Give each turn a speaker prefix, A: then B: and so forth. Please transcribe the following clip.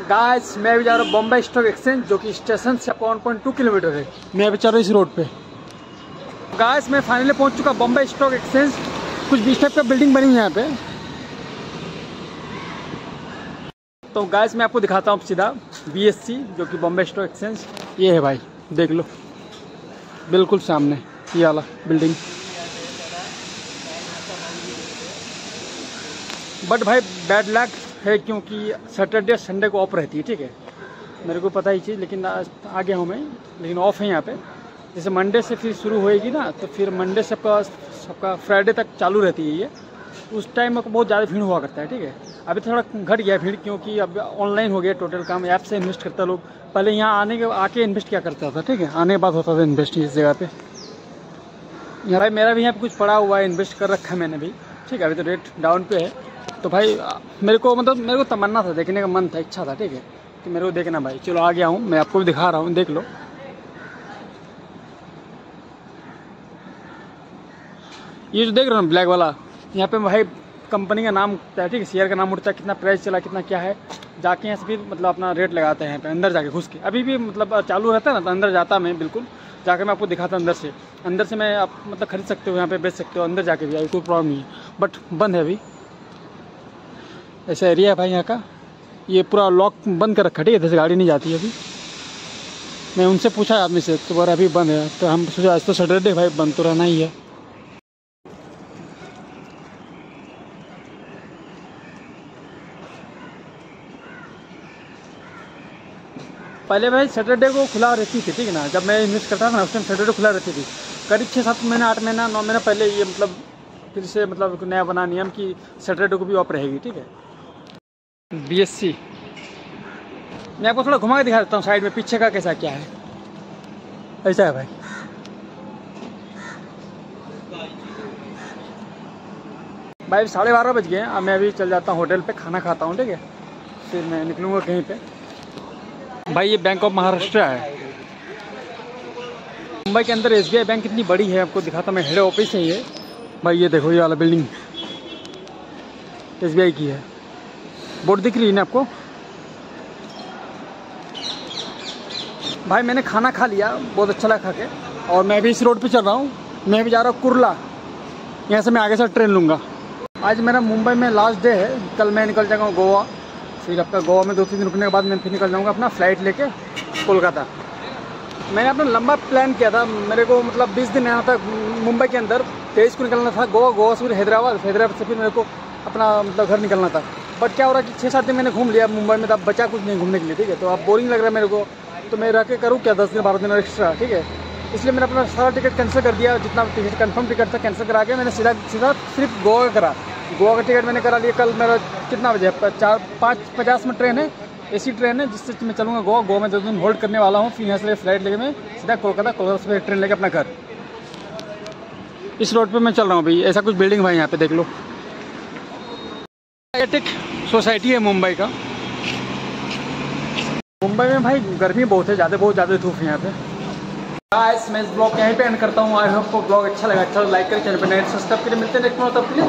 A: Guys मैं अभी जा रहा हूँ बॉम्बे स्टॉक एक्सचेंज जो कि स्टेशन से वन पॉइंट टू किलोमीटर है। मैं अभी चल रहा हूँ इस रोड पे। गाइस मैं फाइनली पहुँच चुका बॉम्बे स्टॉक एक्सचेंज कुछ बीस टाइप का बिल्डिंग बनी है यहाँ पे। तो गाइस मैं आपको दिखाता हूँ सीधा बीएससी जो कि बॉम्बे स्टॉक एक्सचेंज ये है भाई देख लो। बिल्कुल सामने ये वाला बिल्डिंग बट भाई बैड लक है क्योंकि सैटरडे संडे को ऑफ़ रहती है, ठीक है? मेरे को पता ही चीज़, लेकिन आ गया हूँ मैं, लेकिन ऑफ़ है यहाँ पे। जैसे मंडे से फिर शुरू होएगी ना तो फिर मंडे से आपका सबका फ्राइडे तक चालू रहती है ये। उस टाइम में बहुत ज़्यादा भीड़ हुआ करता है, ठीक है? अभी थोड़ा घट गया भीड़, क्योंकि अब ऑनलाइन हो गया टोटल काम ऐप से इन्वेस्ट करता लोग। पहले यहाँ आने के, आके इन्वेस्ट क्या करता था, ठीक है? आने के बाद होता था इन्वेस्ट इस जगह पे। यहाँ भाई मेरा भी यहाँ पे कुछ पड़ा हुआ है इन्वेस्ट कर रखा है मैंने भी। ठीक है, अभी तो रेट डाउन पे है। तो भाई मेरे को मतलब मेरे को तमन्ना था, देखने का मन था, इच्छा था, ठीक है? कि मेरे को देखना भाई। चलो, आ गया हूँ, मैं आपको भी दिखा रहा हूँ, देख लो। ये जो देख रहे हो ब्लैक वाला, यहाँ पे भाई कंपनी का नाम उठता है, ठीक है? शेयर का नाम उठता है, कितना प्राइस चला, कितना क्या है। जाके यहाँ से फिर मतलब अपना रेट लगाते हैं, पे अंदर जाके घुस के। अभी भी मतलब चालू रहता है ना तो अंदर जाता मैं, बिल्कुल। जाके मैं आपको दिखाता अंदर से। अंदर से मैं आप मतलब खरीद सकते हो, यहाँ पे बेच सकते हो, अंदर जाके भी कोई प्रॉब्लम नहीं है। बट बंद है अभी। ऐसा एरिया है भाई यहाँ का। ये पूरा लॉक बंद कर रखा ठीक है? इधर गाड़ी नहीं जाती है अभी। मैं उनसे पूछा आदमी से तो बार अभी बंद है। तो हम सोचा आज तो सैटरडे भाई, बंद तो रहना ही है। पहले भाई सैटरडे को खुला रहती थी, ठीक है ना? जब मैं इन्वेस्ट करता था ना, उस टाइम सैटरडे खुला रहती थी। करीब छः सात महीना, आठ महीना, नौ महीना पहले ये मतलब फिर से मतलब नया बना नियम कि सैटरडे को भी ऑफ़ रहेगी, ठीक है? बीएससी मैं आपको थोड़ा घुमा के दिखा देता हूँ साइड में, पीछे का कैसा क्या है। ऐसा है भाई। भाई साढ़े बारह बज गए अब मैं अभी चल जाता हूँ होटल पे, खाना खाता हूँ, ठीक है? फिर मैं निकलूँगा कहीं पे। भाई, ये बैंक ऑफ़ महाराष्ट्र है। मुंबई के अंदर एसबीआई बैंक कितनी बड़ी है, आपको दिखाता मैं हेड ऑफ़िस है ये। भाई, ये देखो, ये वाला बिल्डिंग एसबीआई की है। बोर्ड दिख रही है ना आपको? भाई, मैंने खाना खा लिया, बहुत अच्छा लगा खा के और मैं भी इस रोड पे चल रहा हूँ। मैं भी जा रहा हूँ कुरला। यहाँ से मैं आगे से ट्रेन लूँगा। आज मेरा मुंबई में लास्ट डे है। कल मैं निकल जाऊँगा गोवा। फिर आपका गोवा में दो तीन दिन रुकने के बाद मैं फिर निकल जाऊँगा अपना फ़्लाइट लेके कोलकाता। मैंने अपना लंबा प्लान किया था। मेरे को मतलब 20 दिन यहाँ था मुंबई के अंदर तेईस को निकलना था। गोवा गोवा से फिर हैदराबाद हैदराबाद से फिर मेरे को अपना मतलब घर निकलना था। बट क्या हो रहा है कि छः सात दिन मैंने घूम लिया मुंबई में तो अब बचा कुछ नहीं घूमने के लिए, ठीक है? तो अब बोरिंग लग रहा है मेरे को। तो मैं रह के करूँ क्या दस दिन, बारह दिन एक्स्ट्रा ठीक है? इसलिए मैंने अपना सारा टिकट कैंसिल कर दिया, जितना टिकट कन्फर्म टिकट था कैंसिल करा के मैंने सीधा सीधा सिर्फ़ गोवा का करा। गोवा का टिकट मैंने करा लिया कल मेरा कितना बजे चार, पाँच, पचास में ट्रेन है एसी ट्रेन है, जिससे मैं चलूँगा गोवा। गोवा में दो दिन होल्ड करने वाला हूँ, फिर यहाँ से फ़्लाइट लेके मैं सीधा कोलकाता कोलकाता से ट्रेन लेके अपना घर। इस रोड पे मैं चल रहा हूँ भाई ऐसा कुछ बिल्डिंग भाई, यहाँ पे देख लो। सोसाइटी है मुंबई का। मुंबई में भाई गर्मी बहुत है, ज़्यादा बहुत ज़्यादा धूप है यहाँ पे। गाइस मैं इस ब्लॉग यहीं पे एंड करता हूँ। आई होप को ब्लॉग अच्छा लगा अच्छा लाइक करके चैनल पर नए सब्सक्राइब करें मिलते हैं नेक्स्ट तब के लिए।